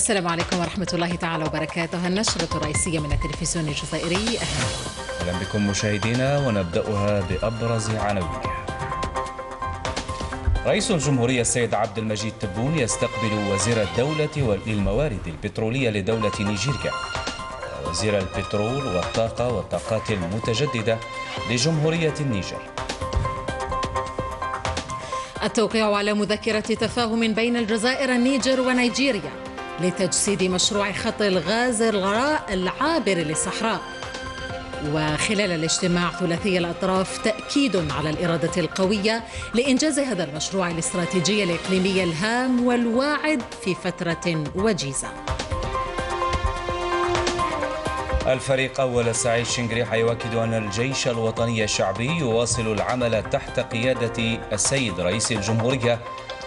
السلام عليكم ورحمة الله تعالى وبركاته. النشرة الرئيسية من التلفزيون الجزائري. أهلا أهلا بكم مشاهدينا ونبدأها بأبرز عناوينها. رئيس الجمهورية السيد عبد المجيد تبون يستقبل وزير الدولة للموارد البترولية لدولة نيجيريا. وزير البترول والطاقة والطاقات المتجددة لجمهورية النيجر. التوقيع على مذكرة تفاهم بين الجزائر النيجر ونيجيريا. لتجسيد مشروع خط الغاز العابر للصحراء. وخلال الاجتماع ثلاثي الأطراف تأكيد على الإرادة القوية لإنجاز هذا المشروع الاستراتيجي الإقليمي الهام والواعد في فترة وجيزة. الفريق أول سعيد شنقريح يؤكد أن الجيش الوطني الشعبي يواصل العمل تحت قيادة السيد رئيس الجمهورية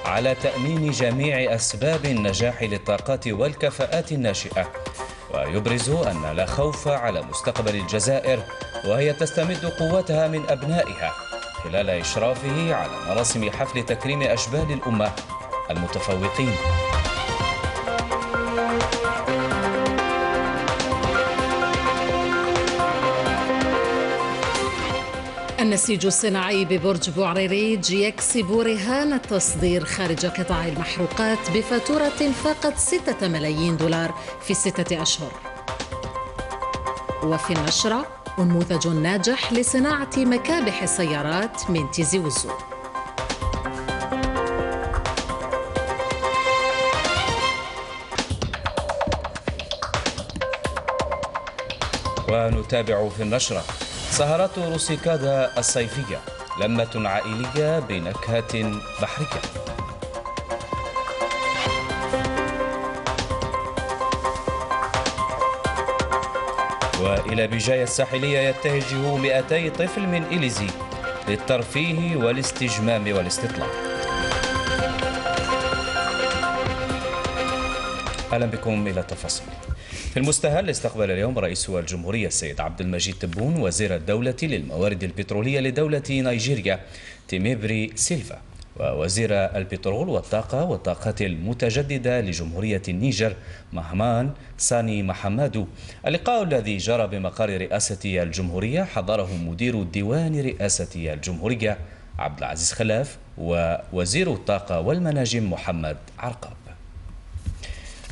على تأمين جميع أسباب النجاح للطاقات والكفاءات الناشئة. ويبرز أن لا خوف على مستقبل الجزائر وهي تستمد قوتها من أبنائها خلال إشرافه على مراسم حفل تكريم أشبال الأمة المتفوقين. النسيج الصناعي ببرج بوعريريج يكسب رهان التصدير خارج قطاع المحروقات بفاتورة فاقت ستة ملايين دولار في ستة أشهر. وفي النشرة نموذج ناجح لصناعة مكابح السيارات من تيزي وزو ونتابع في النشرة. سهرات روسيكادا الصيفية لمة عائلية بنكهة بحرية. وإلى بجاية الساحلية يتجه 200 طفل من إليزي للترفيه والاستجمام والاستطلاع. أهلا بكم إلى التفاصيل. المستهل استقبل اليوم رئيس الجمهورية السيد عبد المجيد تبون وزير الدولة للموارد البترولية لدولة نيجيريا تيميبري سيلفا ووزير البترول والطاقة والطاقات المتجددة لجمهورية النيجر مهمان ساني محمدو. اللقاء الذي جرى بمقر رئاسة الجمهورية حضره مدير ديوان رئاسة الجمهورية عبد العزيز خلاف ووزير الطاقة والمناجم محمد عرقاب.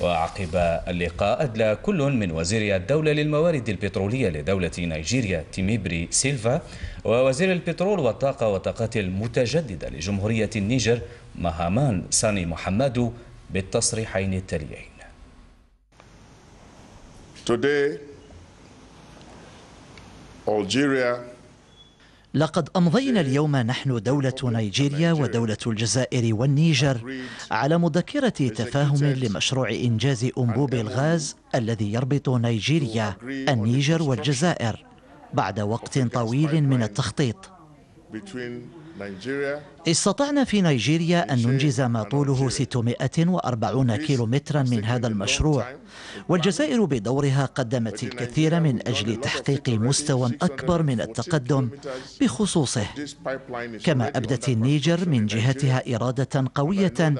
وعقب اللقاء أدلى كل من وزير الدولة للموارد البترولية لدولة نيجيريا تيميبري سيلفا. ووزير البترول والطاقة والطاقات المتجددة لجمهورية النيجر مهامان ساني محمد بالتصريحين التاليين. Today, Algeria لقد أمضينا اليوم نحن دولة نيجيريا ودولة الجزائر والنيجر على مذكرة تفاهم لمشروع إنجاز أنبوب الغاز الذي يربط نيجيريا النيجر والجزائر بعد وقت طويل من التخطيط. استطعنا في نيجيريا أن ننجز ما طوله 640 كيلومترا من هذا المشروع. والجزائر بدورها قدمت الكثير من أجل تحقيق مستوى أكبر من التقدم بخصوصه. كما أبدت النيجر من جهتها إرادة قوية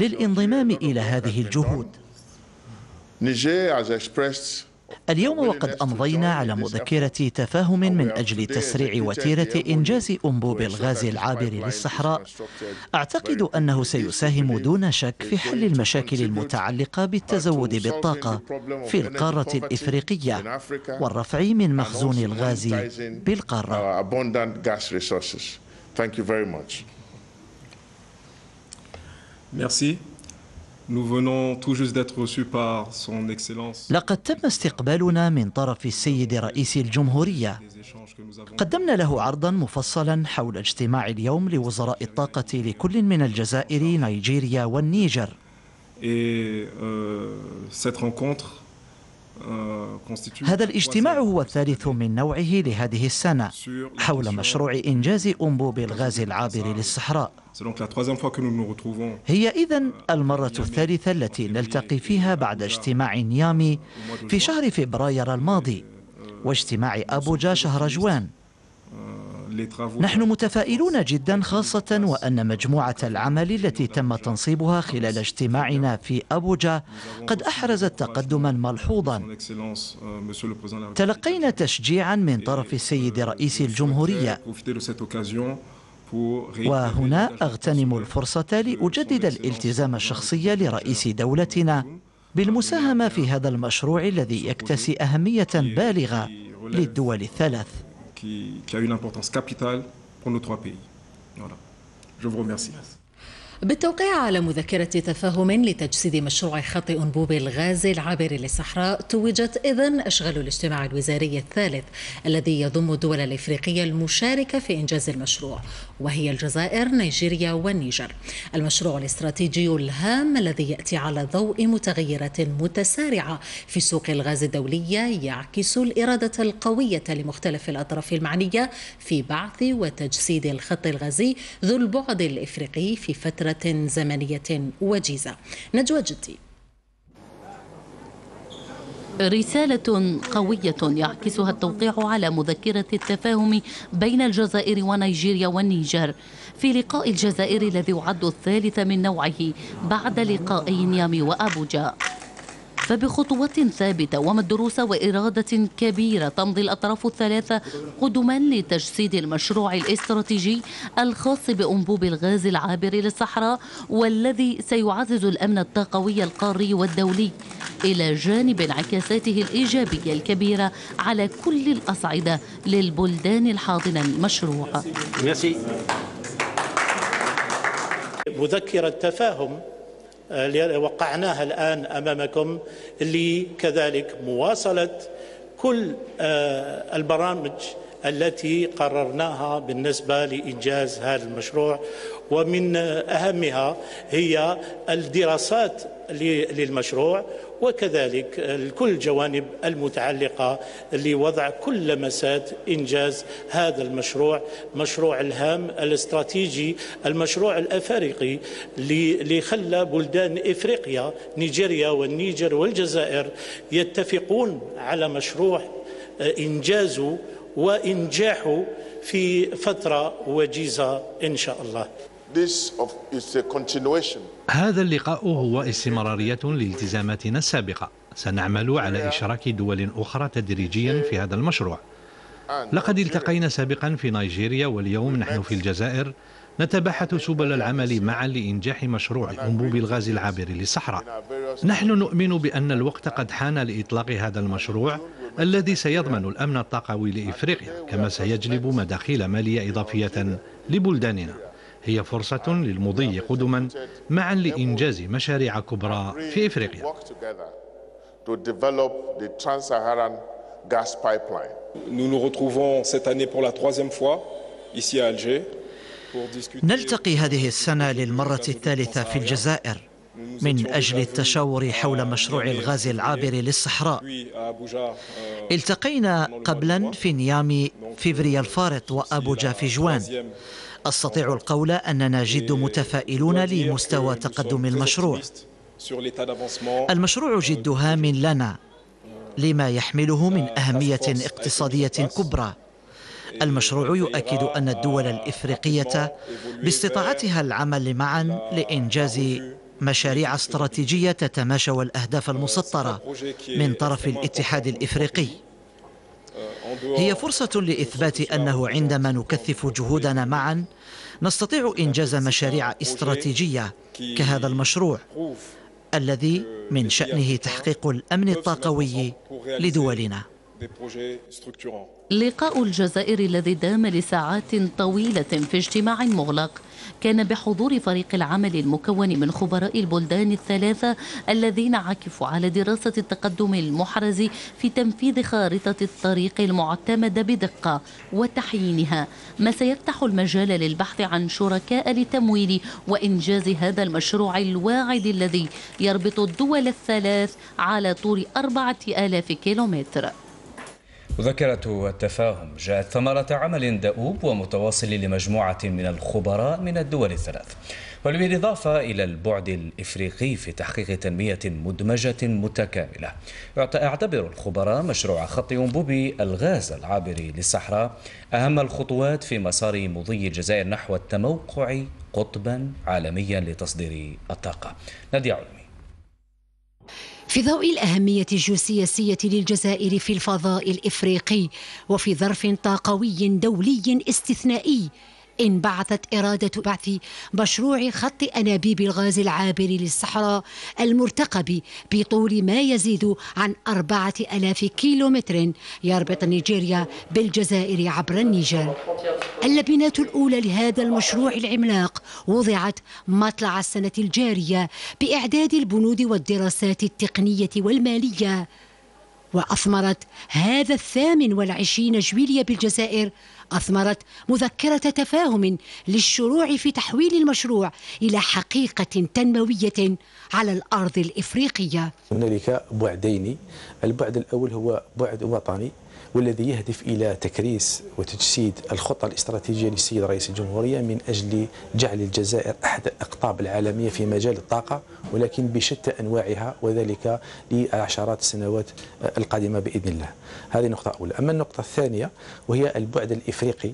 للانضمام إلى هذه الجهود. اليوم وقد أمضينا على مذكرة تفاهم من أجل تسريع وتيرة إنجاز أنبوب الغاز العابر للصحراء. أعتقد أنه سيساهم دون شك في حل المشاكل المتعلقة بالتزود بالطاقة في القارة الإفريقية والرفع من مخزون الغاز بالقارة. Merci. لقد تم استقبالنا من طرف السيد رئيس الجمهورية. قدمنا له عرضا مفصلا حول اجتماع اليوم لوزراء الطاقة لكل من الجزائر نيجيريا والنيجر. Et euh, cette rencontre هذا الاجتماع هو الثالث من نوعه لهذه السنة حول مشروع إنجاز أنبوب الغاز العابر للصحراء. هي إذن المرة الثالثة التي نلتقي فيها بعد اجتماع نيامي في شهر فبراير الماضي واجتماع أبوجا شهر جوان. نحن متفائلون جدا خاصة وأن مجموعة العمل التي تم تنصيبها خلال اجتماعنا في أبوجا قد أحرزت تقدما ملحوظا. تلقينا تشجيعا من طرف السيد رئيس الجمهورية. وهنا أغتنم الفرصة لأجدد الالتزام الشخصي لرئيس دولتنا بالمساهمة في هذا المشروع الذي يكتسي أهمية بالغة للدول الثلاث. qui, a une importance capitale pour nos trois pays. Voilà. Je vous remercie. بالتوقيع على مذكرة تفاهم لتجسيد مشروع خط أنبوب الغاز العابر للصحراء توجت إذن أشغال الاجتماع الوزاري الثالث الذي يضم الدول الإفريقية المشاركة في إنجاز المشروع وهي الجزائر نيجيريا والنيجر. المشروع الاستراتيجي الهام الذي يأتي على ضوء متغيرات متسارعة في سوق الغاز الدولية يعكس الإرادة القوية لمختلف الأطراف المعنية في بعث وتجسيد الخط الغازي ذو البعد الإفريقي في فترة فترة زمنية وجيزة. نجوى جدي. رسالة قوية يعكسها التوقيع على مذكرة التفاهم بين الجزائر ونيجيريا والنيجر. في لقاء الجزائر الذي يعد الثالث من نوعه بعد لقاء نيامي وأبوجا. فبخطوات ثابتة ومدروسة وإرادة كبيرة. تمضي الأطراف الثلاثة قدما لتجسيد المشروع الاستراتيجي الخاص بأنبوب الغاز العابر للصحراء والذي سيعزز الأمن الطاقوي القاري والدولي إلى جانب انعكاساته الإيجابية الكبيرة على كل الأصعدة للبلدان الحاضنة المشروع. مذكرة تفاهم. وقعناها الآن أمامكم اللي كذلك مواصلة كل آه، البرامج التي قررناها بالنسبة لإنجاز هذا المشروع. ومن أهمها هي الدراسات للمشروع وكذلك كل الجوانب المتعلقة لوضع كل لمسات إنجاز هذا المشروع مشروع الهام الاستراتيجي المشروع الأفريقي اللي خلى بلدان إفريقيا نيجيريا والنيجر والجزائر يتفقون على مشروع إنجازه وإنجاحه في فترة وجيزة إن شاء الله. هذا اللقاء هو استمرارية لالتزاماتنا السابقة. سنعمل على إشراك دول أخرى تدريجيا في هذا المشروع. لقد التقينا سابقا في نيجيريا واليوم نحن في الجزائر. نتبحث سبل العمل معا لإنجاح مشروع أنبوب الغاز العابر للصحراء. نحن نؤمن بأن الوقت قد حان لإطلاق هذا المشروع الذي سيضمن الأمن الطاقوي لإفريقيا كما سيجلب مداخيل مالية إضافية لبلداننا. هي فرصة للمضي قدما معا لإنجاز مشاريع كبرى في إفريقيا. Nous nous retrouvons cette année pour la troisième fois ici à Alger. نلتقي هذه السنة للمرة الثالثة في الجزائر من أجل التشاور حول مشروع الغاز العابر للصحراء. التقينا قبلا في نيامي فيفري الفارط وأبوجا في جوان. أستطيع القول أننا جد متفائلون لمستوى تقدم المشروع. المشروع جد هام لنا لما يحمله من أهمية اقتصادية كبرى. المشروع يؤكد أن الدول الإفريقية باستطاعتها العمل معا لإنجاز مشاريع استراتيجية تتماشى الأهداف المسطرة من طرف الاتحاد الإفريقي. هي فرصة لإثبات أنه عندما نكثف جهودنا معا نستطيع إنجاز مشاريع استراتيجية كهذا المشروع الذي من شأنه تحقيق الأمن الطاقوي لدولنا. لقاء الجزائر الذي دام لساعات طويلة في اجتماع مغلق. كان بحضور فريق العمل المكون من خبراء البلدان الثلاثة الذين عكفوا على دراسة التقدم المحرز في تنفيذ خارطة الطريق المعتمدة بدقة وتحيينها. ما سيفتح المجال للبحث عن شركاء لتمويل وإنجاز هذا المشروع الواعد الذي يربط الدول الثلاث على طول أربعة آلاف كيلومتر. مذكرة التفاهم جاءت ثمرة عمل دؤوب ومتواصل لمجموعة من الخبراء من الدول الثلاث. وبالإضافة إلى البعد الإفريقي في تحقيق تنمية مدمجة متكاملة. يعتبر الخبراء مشروع خط أنبوب الغاز العابر للصحراء أهم الخطوات في مسار مضي الجزائر نحو التموقع قطبا عالميا لتصدير الطاقة. نادي علمي في ضوء الأهمية الجيوسياسية للجزائر في الفضاء الإفريقي وفي ظرف طاقوي دولي استثنائي انبعثت إرادة بعث مشروع خط أنابيب الغاز العابر للصحراء المرتقب بطول ما يزيد عن أربعة ألاف كيلومتر يربط نيجيريا بالجزائر عبر النيجر اللبنات الأولى لهذا المشروع العملاق وضعت مطلع السنة الجارية بإعداد البنود والدراسات التقنية والمالية وأثمرت هذا الثامن والعشرين جويلية بالجزائر أثمرت مذكرة تفاهم للشروع في تحويل المشروع إلى حقيقة تنموية على الأرض الإفريقية. هنالك بعدين البعد الأول هو بعد وطني. والذي يهدف إلى تكريس وتجسيد الخطة الاستراتيجية للسيد رئيس الجمهورية من أجل جعل الجزائر أحد الأقطاب العالمية في مجال الطاقة ولكن بشتى أنواعها وذلك لعشرات السنوات القادمة بإذن الله. هذه نقطة أولى. أما النقطة الثانية وهي البعد الإفريقي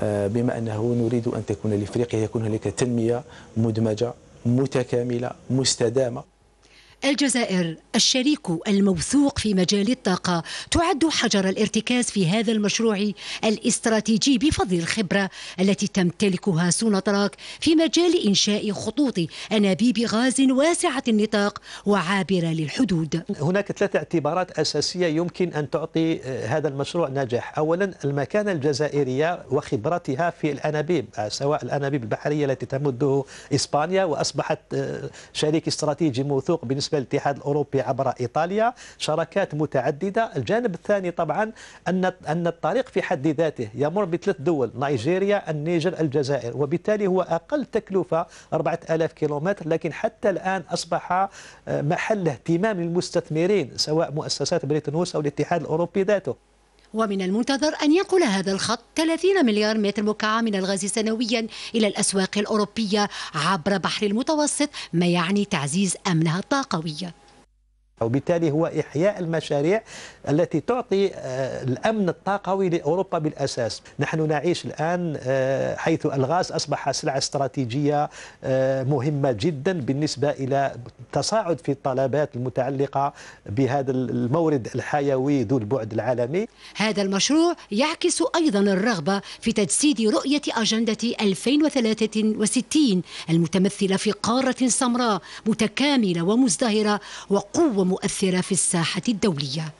آه، بما أنه نريد أن تكون لإفريقيا يكون هناك تنمية مدمجة متكاملة مستدامة. الجزائر الشريك الموثوق في مجال الطاقة تعد حجر الارتكاز في هذا المشروع الاستراتيجي بفضل الخبرة التي تمتلكها سوناتراك في مجال إنشاء خطوط أنابيب غاز واسعة النطاق وعابرة للحدود. هناك ثلاث اعتبارات أساسية يمكن أن تعطي آه، هذا المشروع نجاح. أولا المكانة الجزائرية وخبرتها في الأنابيب آه، سواء الأنابيب البحرية التي تمده إسبانيا وأصبحت آه، شريك استراتيجي موثوق بالنسبة بالنسبة للاتحاد الأوروبي عبر إيطاليا. شراكات متعددة. الجانب الثاني طبعا أن أن الطريق في حد ذاته يمر بثلاث دول نيجيريا النيجر الجزائر. وبالتالي هو أقل تكلفة 4000 كيلومتر لكن حتى الآن أصبح محل اهتمام المستثمرين سواء مؤسسات بريتون أو الاتحاد الأوروبي ذاته. ومن المنتظر أن ينقل هذا الخط 30 مليار متر مكعب من الغاز سنويا إلى الأسواق الأوروبية عبر بحر المتوسط ما يعني تعزيز أمنها الطاقوي. وبالتالي هو إحياء المشاريع التي تعطي آه، الأمن الطاقوي لأوروبا بالأساس. نحن نعيش الآن آه، حيث الغاز أصبح سلعة استراتيجية آه، مهمة جدا بالنسبة إلى تصاعد في الطلبات المتعلقة بهذا المورد الحيوي ذو البعد العالمي. هذا المشروع يعكس أيضا الرغبة في تجسيد رؤية أجندة 2063 المتمثلة في قارة سمراء متكاملة ومزدهرة وقوة مؤثرة في الساحة الدولية.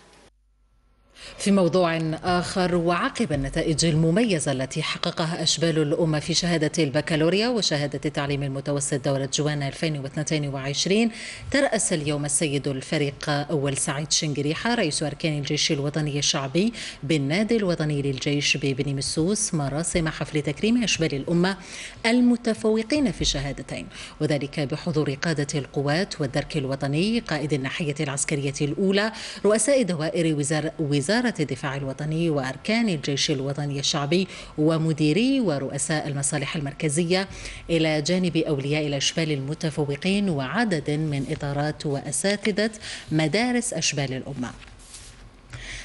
في موضوع آخر وعقب النتائج المميزة التي حققها أشبال الأمة في شهادة البكالوريا وشهادة التعليم المتوسط دورة جوان 2022 ترأس اليوم السيد الفريق أول سعيد شنقريحة رئيس أركان الجيش الوطني الشعبي بالنادي الوطني للجيش ببني مسوس مراسم حفل تكريم أشبال الأمة المتفوقين في الشهادتين وذلك بحضور قادة القوات والدرك الوطني قائد الناحية العسكرية الأولى رؤساء دوائر وزارة وزارة الدفاع الوطني وأركان الجيش الوطني الشعبي ومديري ورؤساء المصالح المركزية إلى جانب أولياء الأشبال المتفوقين وعدد من إدارات وأساتذة مدارس أشبال الأمة.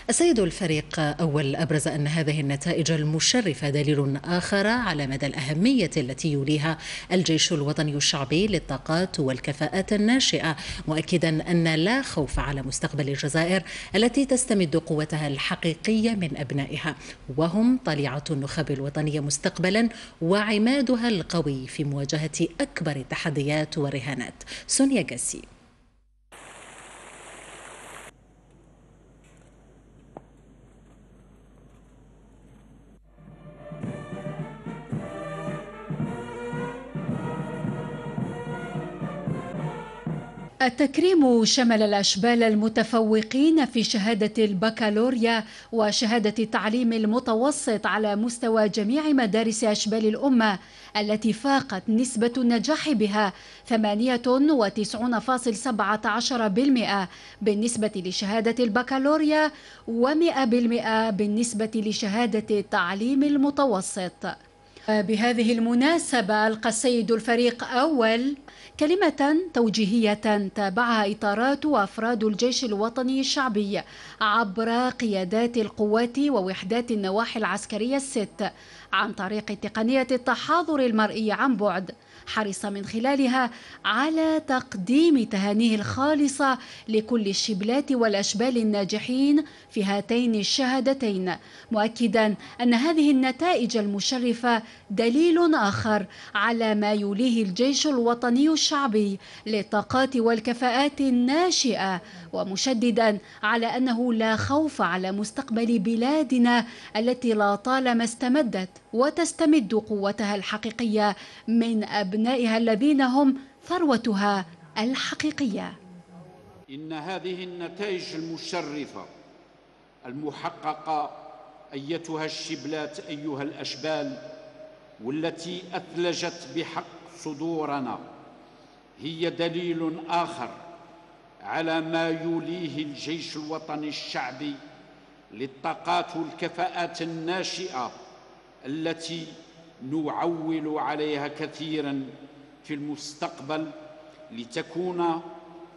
السيد الفريق أول أبرز أن هذه النتائج المشرفة دليل آخر على مدى الأهمية التي يوليها الجيش الوطني الشعبي للطاقات والكفاءات الناشئة مؤكدا أن لا خوف على مستقبل الجزائر التي تستمد قوتها الحقيقية من أبنائها. وهم طليعة النخب الوطنية مستقبلا وعمادها القوي في مواجهة أكبر التحديات والرهانات سونيا جاسي. التكريم شمل الأشبال المتفوقين في شهادة البكالوريا وشهادة التعليم المتوسط على مستوى جميع مدارس أشبال الأمة التي فاقت نسبة النجاح بها 98.17% بالنسبة لشهادة البكالوريا و100% بالنسبة لشهادة التعليم المتوسط. بهذه المناسبة ألقى السيد الفريق أول كلمة توجيهية تابعها إطارات وأفراد الجيش الوطني الشعبي عبر قيادات القوات ووحدات النواحي العسكرية الست عن طريق تقنية التحاضر المرئي عن بعد. حرص من خلالها على تقديم تهانيه الخالصة لكل الشبلات والأشبال الناجحين في هاتين الشهادتين مؤكدا أن هذه النتائج المشرفة دليل آخر على ما يوليه الجيش الوطني الشعبي للطاقات والكفاءات الناشئة ومشددا على أنه لا خوف على مستقبل بلادنا التي لا طالما استمدت وتستمد قوتها الحقيقية من أبنائها الذين هم ثروتها الحقيقية. إن هذه النتائج المشرفة المحققة أيتها الشبلات أيها الأشبال والتي أثلجت بحق صدورنا هي دليل آخر على ما يوليه الجيش الوطني الشعبي للطاقات والكفاءات الناشئة التي نعول عليها كثيرا في المستقبل لتكون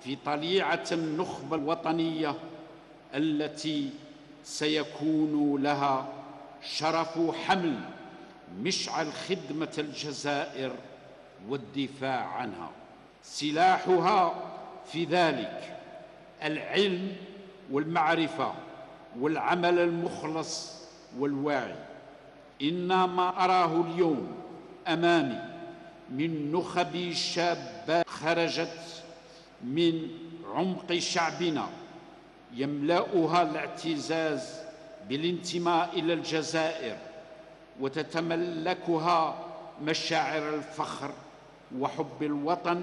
في طليعة النخبة الوطنية التي سيكون لها شرف حمل مشعل خدمة الجزائر والدفاع عنها. سلاحها في ذلك العلم والمعرفة والعمل المخلص والواعي. إن ما أراه اليوم أمامي من نخب شابة خرجت من عمق شعبنا يملأها الاعتزاز بالانتماء إلى الجزائر وتتملكها مشاعر الفخر وحب الوطن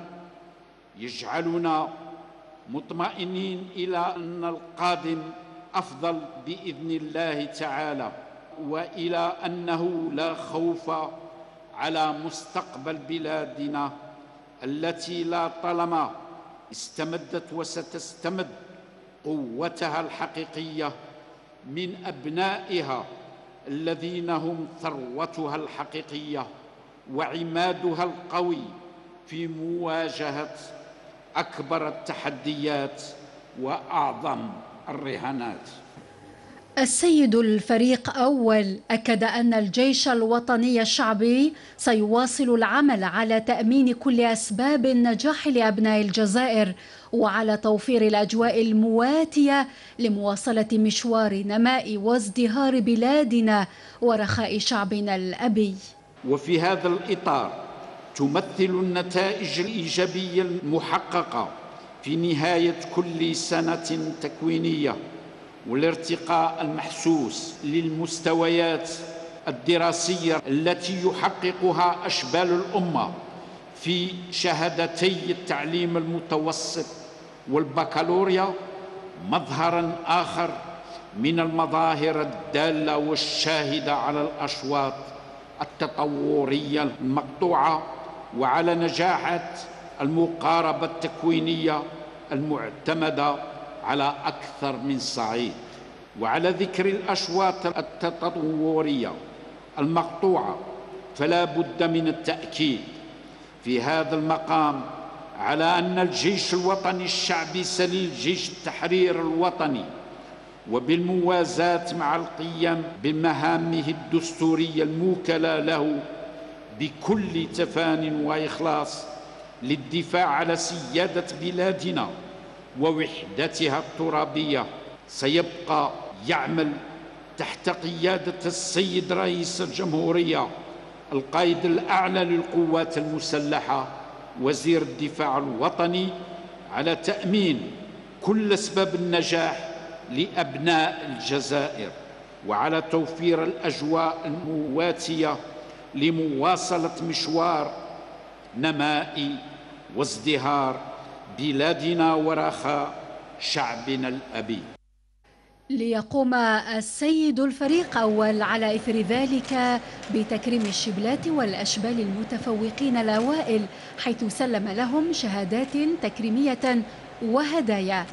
يجعلنا مطمئنين إلى أن القادم أفضل بإذن الله تعالى وإلى أنه لا خوف على مستقبل بلادنا التي لا طالما استمدت وستستمد قوتها الحقيقية من أبنائها الذين هم ثروتها الحقيقية وعمادها القوي في مواجهة أكبر التحديات وأعظم الرهانات. السيد الفريق أول أكد أن الجيش الوطني الشعبي سيواصل العمل على تأمين كل أسباب النجاح لأبناء الجزائر وعلى توفير الأجواء المواتية لمواصلة مشوار نماء وازدهار بلادنا ورخاء شعبنا الأبي. وفي هذا الإطار تمثل النتائج الإيجابية المحققة في نهاية كل سنة تكوينية والارتقاء المحسوس للمستويات الدراسية التي يحققها أشبال الأمة في شهادتي التعليم المتوسط والبكالوريا مظهرا آخر من المظاهر الدالة والشاهدة على الأشواط التطورية المقطوعة وعلى نجاحات المقاربة التكوينية المعتمدة على أكثر من صعيد. وعلى ذكر الأشواط التطورية المقطوعة فلا بد من التأكيد في هذا المقام على أن الجيش الوطني الشعبي سليل جيش التحرير الوطني وبالموازاة مع القيام بمهامه الدستورية الموكلة له بكل تفان وإخلاص للدفاع على سيادة بلادنا ووحدتها الترابية. سيبقى يعمل تحت قيادة السيد رئيس الجمهورية القائد الأعلى للقوات المسلحة وزير الدفاع الوطني على تأمين كل أسباب النجاح لأبناء الجزائر وعلى توفير الأجواء المواتية لمواصلة مشوار نمائي وازدهار بلادنا ورخاء شعبنا الأبي ليقوم السيد الفريق أول على إثر ذلك بتكريم الشبلات والأشبال المتفوقين الأوائل حيث سلم لهم شهادات تكريمية وهدايا.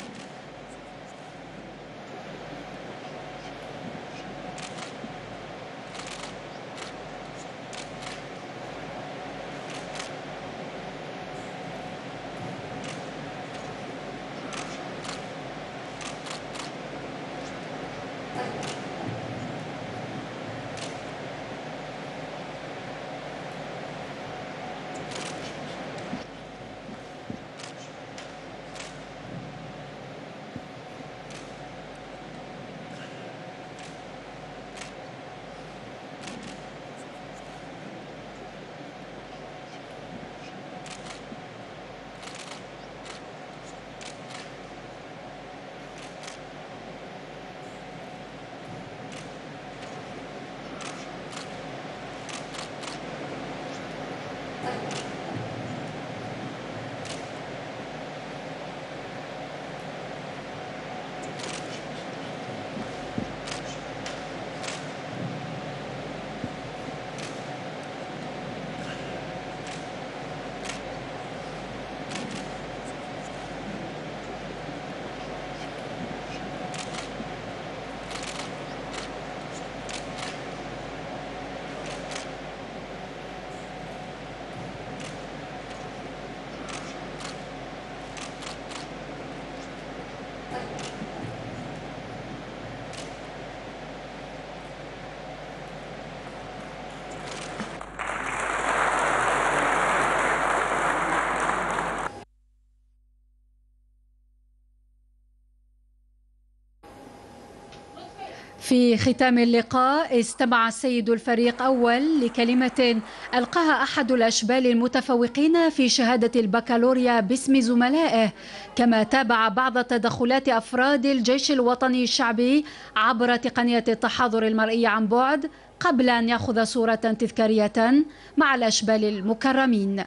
في ختام اللقاء استمع السيد الفريق أول لكلمة ألقاها أحد الأشبال المتفوقين في شهادة البكالوريا باسم زملائه. كما تابع بعض تدخلات أفراد الجيش الوطني الشعبي عبر تقنية التحاضر المرئي عن بعد قبل أن يأخذ صورة تذكارية مع الأشبال المكرمين.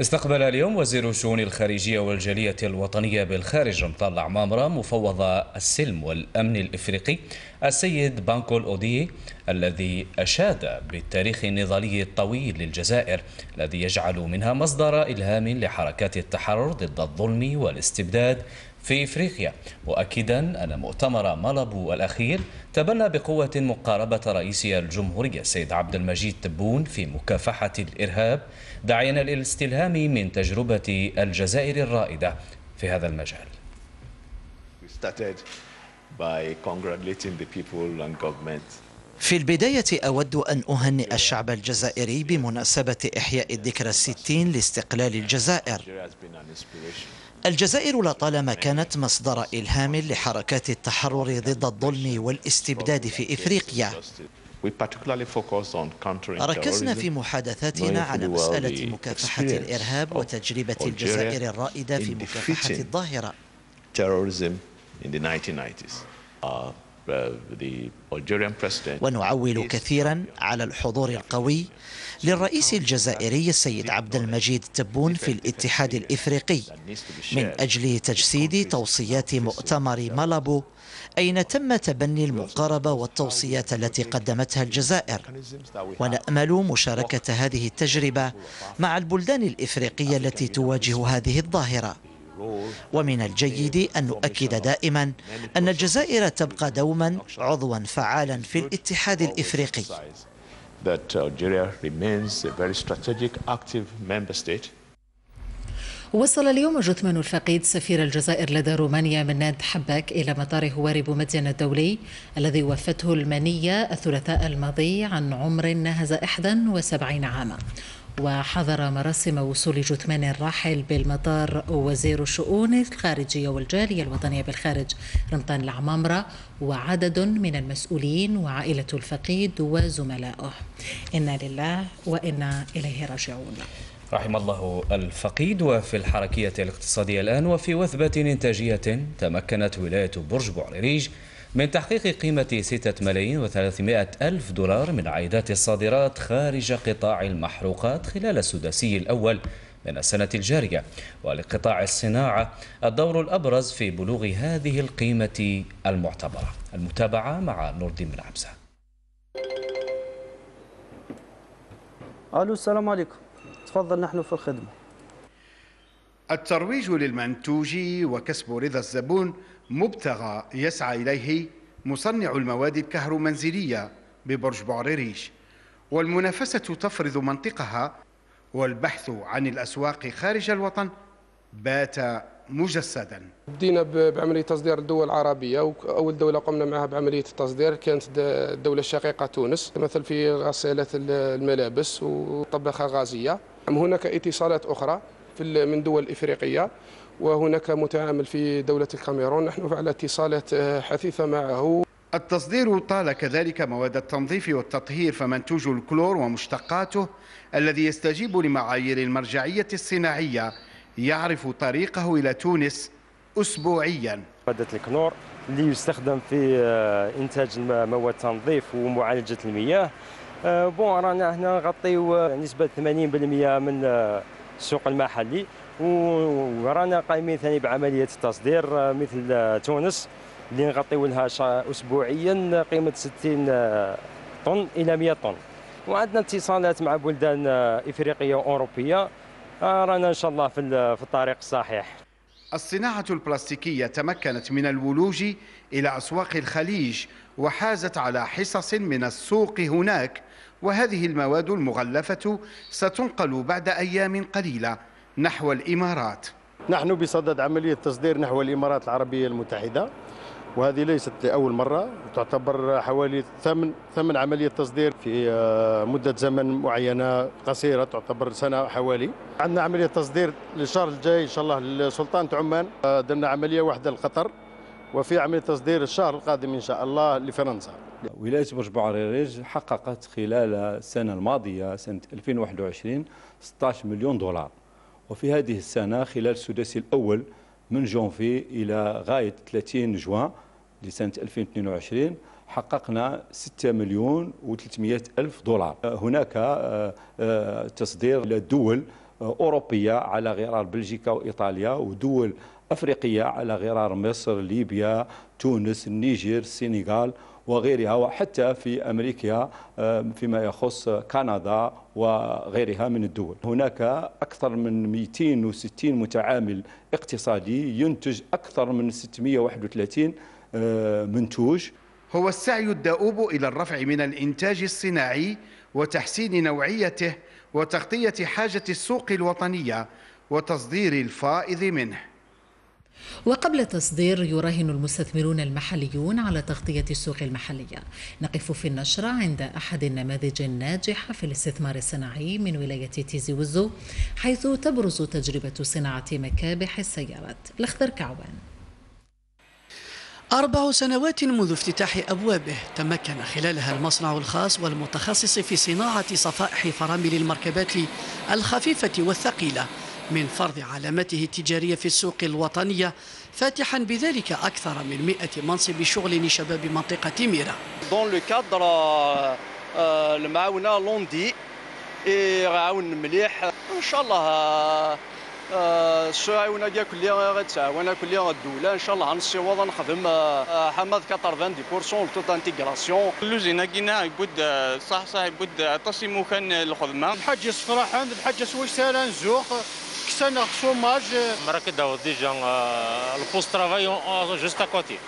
استقبل اليوم وزير الشؤون الخارجية والجالية الوطنية بالخارج رمضان العمامرة مفوض السلم والأمن الإفريقي السيد بانكو الأودي الذي أشاد بالتاريخ النضالي الطويل للجزائر الذي يجعل منها مصدر إلهام لحركات التحرر ضد الظلم والاستبداد في إفريقيا. مؤكدا أن مؤتمر مالابو الأخير تبنى بقوة مقاربة رئيس الجمهورية السيد عبد المجيد تبون في مكافحة الإرهاب داعيا للاستلهام من تجربة الجزائر الرائدة في هذا المجال. في البداية أود أن أهنئ الشعب الجزائري بمناسبة إحياء الذكرى الستين لاستقلال الجزائر. الجزائر لطالما كانت مصدر إلهام لحركات التحرر ضد الظلم والاستبداد في إفريقيا. ركزنا في محادثاتنا على مسألة مكافحة الإرهاب وتجربة الجزائر الرائدة في مكافحة الظاهرة. ونعول كثيرا على الحضور القوي للرئيس الجزائري السيد عبد المجيد تبون في الاتحاد الإفريقي من أجل تجسيد توصيات مؤتمر مالابو أين تم تبني المقاربة والتوصيات التي قدمتها الجزائر؟ ونأمل مشاركة هذه التجربة مع البلدان الإفريقية التي تواجه هذه الظاهرة. ومن الجيد أن نؤكد دائما أن الجزائر تبقى دوما عضوا فعالا في الاتحاد الإفريقي. That Algeria remains a very strategic active member state. وصل اليوم جثمان الفقيد سفير الجزائر لدى رومانيا مناد حبك إلى مطار هواري بومدين الدولي الذي وفته المنية الثلاثاء الماضي عن عمر ناهز 71 عاما. وحضر مراسم وصول جثمان الراحل بالمطار وزير الشؤون الخارجية والجالية الوطنية بالخارج رمضان العمامرة وعدد من المسؤولين وعائلة الفقيد وزملائه. إنا لله وإنا إليه راجعون. رحم الله الفقيد. وفي الحركية الاقتصادية الآن وفي وثبة إنتاجية تمكنت ولاية برج بوعريريج من تحقيق قيمة 6 ملايين و300 ألف دولار من عائدات الصادرات خارج قطاع المحروقات خلال السداسي الأول من السنة الجارية. ولقطاع الصناعة الدور الأبرز في بلوغ هذه القيمة المعتبرة. المتابعة مع نور الدين بن عبسة. ألو السلام عليكم. تفضل نحن في الخدمة. الترويج للمنتوج وكسب رضا الزبون مبتغى يسعى إليه مصنع المواد الكهرومنزلية ببرج بوعريريش والمنافسة تفرض منطقها والبحث عن الأسواق خارج الوطن بات مجسدا. بدينا بعملية تصدير الدول العربية وأول دولة قمنا معها بعملية التصدير كانت الدولة الشقيقة تونس مثل في غسالة الملابس وطبخة غازية هناك اتصالات أخرى في من دول إفريقية؟ وهناك متعامل في دولة الكاميرون؟ نحن على اتصالات حثيثة معه. التصدير طال كذلك مواد التنظيف والتطهير فمنتوج الكلور ومشتقاته الذي يستجيب لمعايير المرجعية الصناعية. يعرف طريقه إلى تونس أسبوعيا. مادة الكنور اللي يستخدم في آه، إنتاج مواد التنظيف ومعالجة المياه. آه، بون رانا هنا نغطيو نسبة 80% من آه، السوق المحلي. ورانا قايمين ثاني بعملية التصدير مثل تونس اللي نغطيو لها أسبوعيا قيمة 60 طن إلى 100 طن. وعندنا اتصالات مع بلدان إفريقية وأوروبية. آه، رانا إن شاء الله في الطريق الصحيح. الصناعة البلاستيكية تمكنت من الولوج إلى أسواق الخليج وحازت على حصص من السوق هناك وهذه المواد المغلفة ستنقل بعد أيام قليلة نحو الإمارات. نحن بصدد عملية تصدير نحو الإمارات العربية المتحدة وهذه ليست لأول مرة تعتبر حوالي ثمن ثمن عملية تصدير في آه، مدة زمن معينة قصيرة تعتبر سنة حوالي. عندنا عملية تصدير للشهر الجاي إن شاء الله لسلطنة عمان آه، درنا عملية واحدة لقطر. وفي عملية تصدير الشهر القادم إن شاء الله لفرنسا. ولاية برج بعريريج حققت خلال السنة الماضية سنة 2021 16 مليون دولار. وفي هذه السنة خلال السداسي الأول من جونفي إلى غاية 30 جوان لسنة 2022 حققنا 6 مليون و300 ألف دولار. هناك آه، آه، تصدير إلى دول أوروبية على غرار بلجيكا وإيطاليا ودول أفريقية على غرار مصر ليبيا تونس النيجر السنغال وغيرها وحتى في أمريكا آه، فيما يخص كندا وغيرها من الدول. هناك أكثر من 260 متعامل اقتصادي ينتج أكثر من 631 آه، منتوج. هو السعي الدؤوب إلى الرفع من الإنتاج الصناعي وتحسين نوعيته وتغطية حاجة السوق الوطنية وتصدير الفائض منه. وقبل التصدير يراهن المستثمرون المحليون على تغطية السوق المحلية. نقف في النشرة عند أحد النماذج الناجحة في الاستثمار الصناعي من ولاية تيزي وزو حيث تبرز تجربة صناعة مكابح السيارات. الأخضر كعوان. أربع سنوات منذ افتتاح أبوابه تمكن خلالها المصنع الخاص والمتخصص في صناعة صفائح فرامل المركبات الخفيفة والثقيلة. من فرض علامته التجارية في السوق الوطنية فاتحا بذلك أكثر من 100 منصب شغل لشباب منطقة ميرا. دون لو كادر المعاونة لوندي يعاون مليح ان شاء الله الشعاونه ديال كل غتعاون كل الدولة ان شاء الله غنصيوض نخدم حماد 90% توت انتيغراسيون اللوزينه كينا بود صح صح بود تصي مكان الخدمه الحاج صفراحان الحاج سويش سالان كسانا شوماج مراك داو ديجا البوست ترافاي جوست اكوتي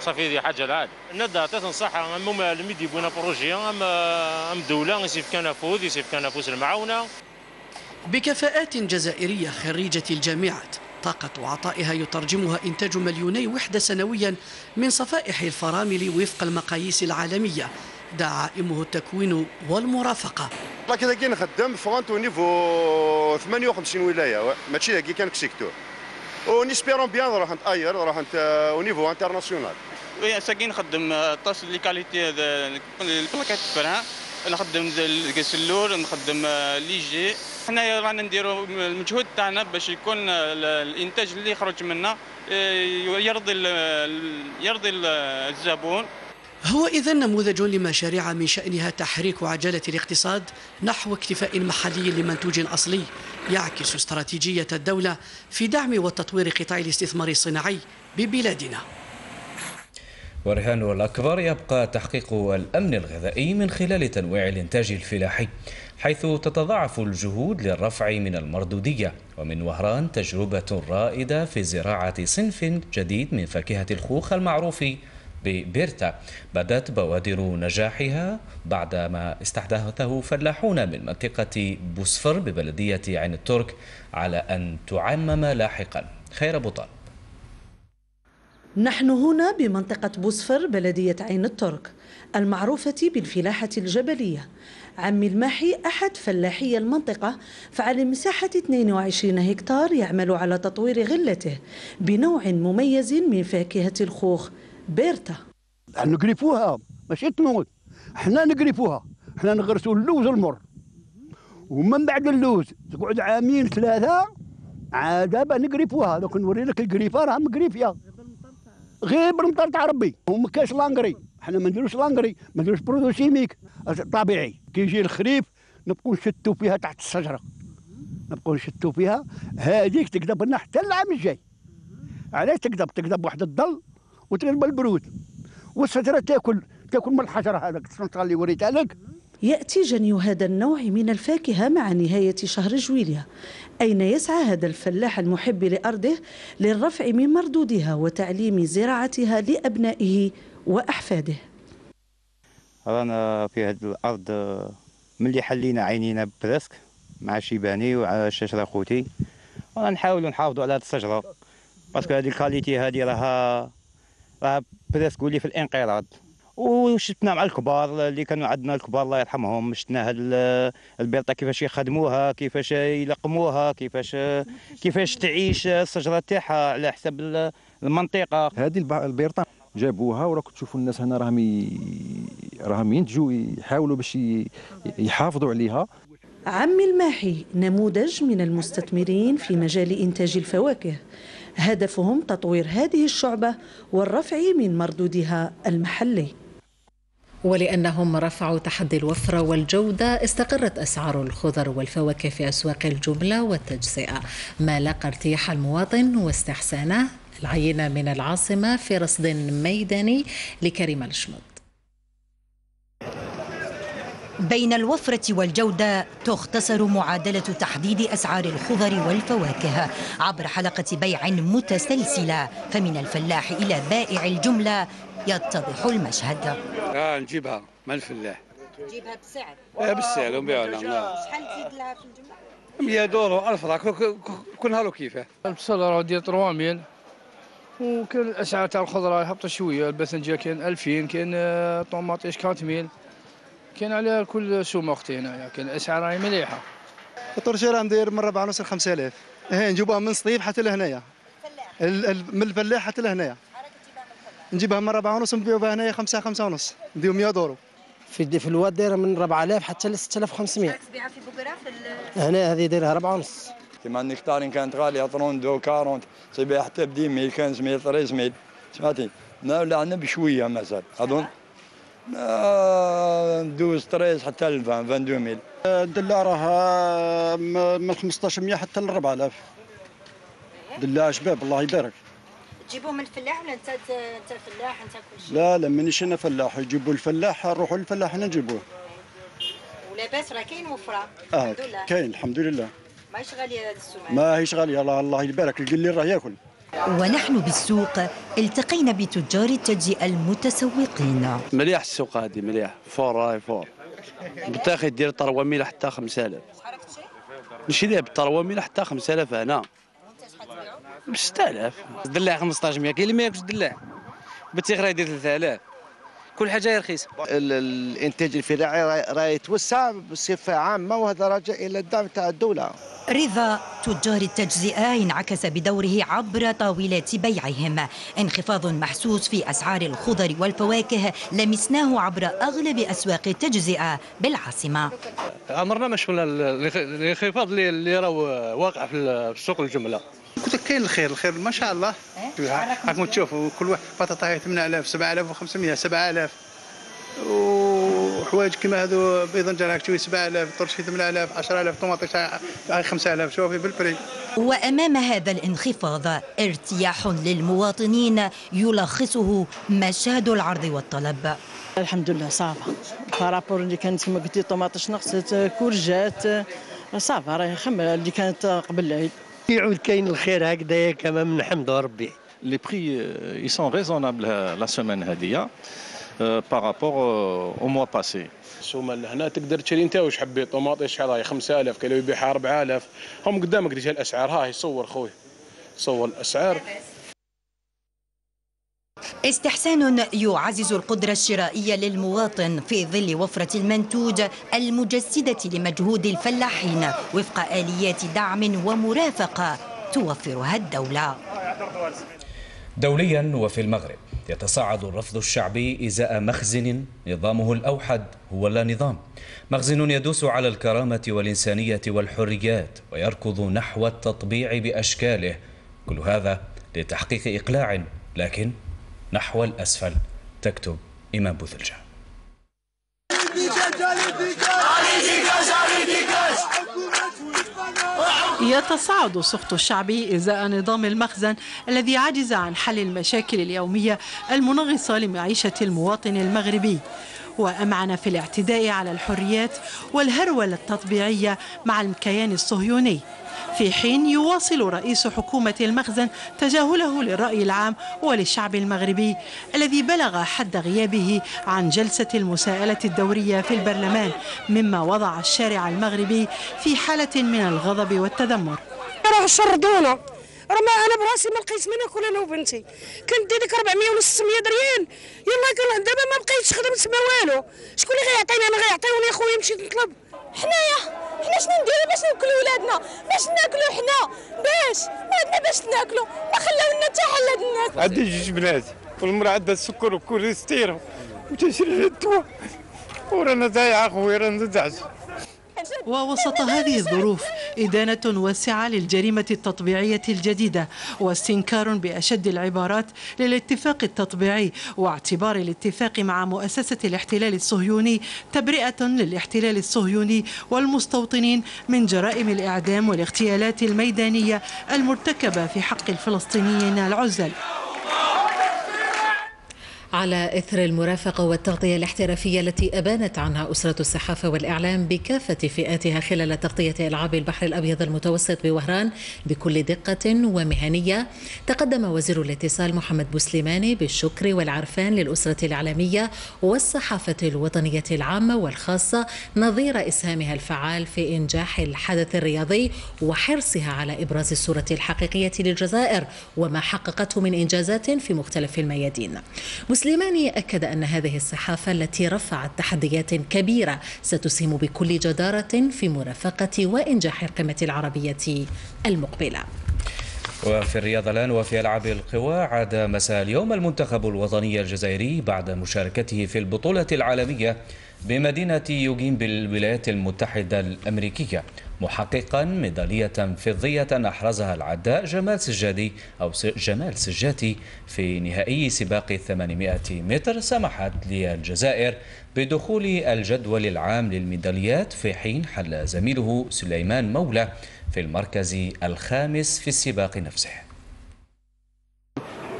صافي دي حاجة العاد ندا تنصح ام الميدي بونا بروجي ام ام دوله يسيف كان فوز يسيف كان فوز المعاونه بكفاءات جزائرية خريجة الجامعات طاقة عطائها يترجمها إنتاج مليوني وحدة سنويا من صفائح الفرامل وفق المقاييس العالمية. دعائمه التكوين والمرافقة. كذا كي نخدم فرونت نيفو 58 ولاية ماشي كي كان سيكتور ونسبيرون بيان اير نروح انت أو نيفو انترناسيونال ساكي نخدم طاس لي كاليتي البلاكات فران نخدم السلور نخدم ليجي حنا رانا نديروا المجهود تاعنا باش يكون الإنتاج اللي يخرج منا يرضي يرضي الزبون. هو إذا نموذج لمشاريع من شأنها تحريك عجلة الاقتصاد نحو اكتفاء محلي لمنتوج أصلي يعكس استراتيجية الدولة في دعم وتطوير قطاع الاستثمار الصناعي ببلادنا. ورهانه الأكبر يبقى تحقيق الأمن الغذائي من خلال تنويع الإنتاج الفلاحي حيث تتضاعف الجهود للرفع من المردودية. ومن وهران تجربة رائدة في زراعة صنف جديد من فاكهة الخوخ المعروف ببيرتا. بدت بوادر نجاحها بعدما استحدثه فلاحون من منطقة بوسفر ببلدية عين الترك على أن تعمم لاحقا. خير بطل نحن هنا بمنطقة بوسفر بلدية عين الترك المعروفة بالفلاحة الجبلية. عمي الماحي أحد فلاحي المنطقة فعلى مساحة 22 هكتار يعمل على تطوير غلته بنوع مميز من فاكهة الخوخ. بيرتا. نقرفوها. ماشي تموت. إحنا نقرفوها. إحنا نغرسوا اللوز المر. ومن بعد اللوز تقعد عامين ثلاثة عاد نقرفوها. دوك نوري لك القريفة راه مقريفية غير بالمطر تاع ربي. وما كاش لانغري. إحنا ما نديروش l'engrais ما نديروش produits chimiques طبيعي. كي يجي الخريف نبقوا نشتوا فيها تحت الشجرة. نبقوا نشتوا فيها. هذيك تقدب لنا حتى العام الجاي. علاش تقدب؟ تقدب واحد الظل. وتقدب البرود. والشجرة تاكل تاكل من الحجره هذاك اللي وريتها لك يأتي جني هذا النوع من الفاكهة مع نهاية شهر جويليا. أين يسعى هذا الفلاح المحب لأرضه للرفع من مردودها وتعليم زراعتها لأبنائه وأحفاده؟ رانا في هذه الأرض ملي حلينا عينينا parce que مع شيباني ومع الشجرة خوتي نحاولوا نحافظوا على هذه الشجرة. parce que هذه ال qualité هذه راها راها parce que ولي في الانقراض. وشفنا مع الكبار اللي كانوا عندنا الكبار الله يرحمهم. شفنا هاد البيرطة كيفاش يخدموها كيفاش يلقموها كيفاش كيفاش تعيش الشجرة تاعها على حسب المنطقة. هذه البيرطة جابوها وراكم تشوفوا الناس هنا راهم ي... راهم ينتجوا يحاولوا باش يحافظوا عليها. عمي الماحي نموذج من المستثمرين في مجال إنتاج الفواكه. هدفهم تطوير هذه الشعبة والرفع من مردودها المحلي. ولأنهم رفعوا تحدي الوفرة والجودة استقرت أسعار الخضر والفواكه في أسواق الجملة والتجزئة ما لاقى ارتياح المواطن واستحسانه العينة من العاصمة في رصد ميداني لكريم الشمط بين الوفرة والجودة تختصر معادلة تحديد أسعار الخضر والفواكه عبر حلقة بيع متسلسلة. فمن الفلاح إلى بائع الجملة يتضح المشهد. آه نجيبها. من الفلاح. تجيبها بالسعر؟ إيه بالسعر ونبيعها لهم شحال تزيد لها في الجملة؟ 100 دولار 1000 راك. كل نهار كيفاه البصل راه ديال 3000 وكان الأسعار تاع الخضرة هبطت شوية. الباذنجان كاين 2000 كاين طوماطيش 4000 كاين على كل سوم أختي هنايا كاين الأسعار راهي مليحة. الطرشي راه ندير من 4 ونص ل 5000 إيه نجيبوها من سطيف حتى لهنايا. من الفلاح حتى لهنايا. نجيبها من 4 ونص نبيعوا بها هنايا 5 5 ونص. نديروا 100 دورو. في في الواد دايرة من 4000 حتى ل 6500 تبيعها في بوكرا هنا هذه دايرها 4 ونص. كيما النكتارين كانت غالية 32 40 تبيع حتى ب 10 000 15 000 13 000 سمعتي؟ ولا عندنا بشوية مثلا اظن ندوز 13 حتى ل 20 22000 الدلة راه من 1500 حتى ل 4000 دلة شباب الله يبارك. تجيبوه من الفلاح ولا انت انت فلاح؟ انت كل شيء؟ لا لا مانيش أنا فلاح. يجيبوا الفلاح نروحوا للفلاح حنا نجيبوه. ولاباس راه كاين وفره آه الحمد لله. كاين الحمد لله. ماهيش غالية هذه السمعة. ما هيش غالية الله الله يبارك. القليل راه ياكل. ونحن بالسوق التقينا بتجار التجزئة المتسوقين. مليح السوق هذه مليح. fort راهي fort. بتاخي دير trois mille حتى 5000 نشريها بال trois mille حتى 5000 هنا. ب 6000 دلاع 1500 كاين اللي ما ياكلش دلاع. بتيغ راه يدير 3000 كل حاجة رخيصة. الإنتاج الفلاحي راه يتوسع بصفة عامة وهذا راجع إلى الدعم تاع الدولة. رضا تجار التجزئة انعكس بدوره عبر طاولات بيعهم. انخفاض محسوس في أسعار الخضر والفواكه لمسناه عبر أغلب أسواق التجزئة بالعاصمة. عمرنا ما شفنا الانخفاض اللي, اللي راه واقع في السوق الجملة. قلت لك كاين الخير الخير ما شاء الله. راكم تشوفوا كل واحد. بطاطا 8000 7500 7000 وحوايج كيما هذو بيضنجان هاك شوية 7000 طرشي 8000 10000 طوماطيش 5000 شوفي بال prix وأمام هذا الانخفاض ارتياح للمواطنين يلخصه مشهد العرض والطلب. الحمد لله ça va. par rapport اللي كانت كما قلتي طوماطيش نقصت courgettes صافا راهي خم اللي كانت قبل العيد. يعود كاين الخير هكذايا كما من حمد ربي. لي بري sont raisonnables la semaine هذه. Rapport au mois passé. السومه اللي هنا تقدر تشري انت وش حبيت؟ طماطم شحال هاي 5000 كيلو يبيعها 4000 هم قدامك ديش الاسعار هاي صور خوي. صور الأسعار. استحسان يعزز القدرة الشرائية للمواطن في ظل وفرة المنتوج المجسدة لمجهود الفلاحين وفق آليات دعم ومرافقة توفرها الدولة. دوليا وفي المغرب. يتصاعد الرفض الشعبي إزاء مخزن نظامه الأوحد هو لا نظام. مخزن يدوس على الكرامة والإنسانية والحريات ويركض نحو التطبيع بأشكاله. كل هذا لتحقيق إقلاع لكن نحو الأسفل. تكتب إمام بوثلجة يتصاعد السخط الشعبي إزاء نظام المخزن الذي عجز عن حل المشاكل اليومية المنغصة لمعيشة المواطن المغربي. وأمعن في الاعتداء على الحريات والهرولة التطبيعية مع الكيان الصهيوني. في حين يواصل رئيس حكومة المخزن تجاهله للرأي العام وللشعب المغربي الذي بلغ حد غيابه عن جلسة المساءلة الدورية في البرلمان مما وضع الشارع المغربي في حالة من الغضب والتذمر. راح شردونا راه أنا براسي ما لقيت من ناكل أنا وبنتي. كندي ديك 400 ولا 600 ريال يلا دابا ما بقيتش خدمت ما والو. شكون اللي غيعطيني؟ أنا غيعطيوني أخويا مشيت نطلب. حنايا. حنا شنو نديرو باش ناكلو ولادنا؟ باش ناكلو حنا؟ باش! ولادنا باش ناكلو! ما خلاو لنا حتى حل هاد الناس. عندي جوج بنات. والمرأة عندها السكر وكوليستيرول وتشري الدواء. ورانا ضايعة خويا رانا ندعس ووسط هذه الظروف إدانة واسعة للجريمة التطبيعية الجديدة واستنكار بأشد العبارات للاتفاق التطبيعي واعتبار الاتفاق مع مؤسسة الاحتلال الصهيوني تبرئة للاحتلال الصهيوني والمستوطنين من جرائم الإعدام والاغتيالات الميدانية المرتكبة في حق الفلسطينيين العزل. على إثر المرافقة والتغطية الاحترافية التي أبانت عنها أسرة الصحافة والإعلام بكافة فئاتها خلال تغطية ألعاب البحر الأبيض المتوسط بوهران بكل دقة ومهنية. تقدم وزير الاتصال محمد بوسليماني بالشكر والعرفان للأسرة الإعلامية والصحافة الوطنية العامة والخاصة نظير إسهامها الفعال في إنجاح الحدث الرياضي وحرصها على إبراز الصورة الحقيقية للجزائر وما حققته من إنجازات في مختلف الميادين. سليماني أكد أن هذه الصحافة التي رفعت تحديات كبيرة ستسهم بكل جدارة في مرافقة وإنجاح القمة العربية المقبلة. وفي الرياضة الآن وفي ألعاب القوى عاد مساء اليوم المنتخب الوطني الجزائري بعد مشاركته في البطولة العالمية بمدينة يوغين بالولايات المتحدة الأمريكية. محققا ميدالية فضية أحرزها العداء جمال سجادي أو جمال سجاتي في نهائي سباق 800 متر سمحت للجزائر بدخول الجدول العام للميداليات في حين حل زميله سليمان مولى في المركز الخامس في السباق نفسه.